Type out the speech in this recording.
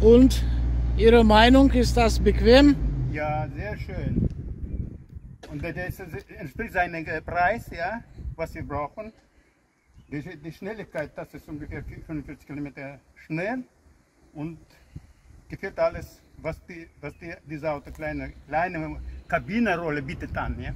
Und Ihre Meinung, ist das bequem? Ja, sehr schön. Und das entspricht seinem äh, Preis, ja, was wir brauchen. Die, die Schnelligkeit, das ist ungefähr 45 Kilometer schnell und gefällt alles, was, die, was die, diese Auto kleine, kleine Kabinenrolle bietet an. Ja.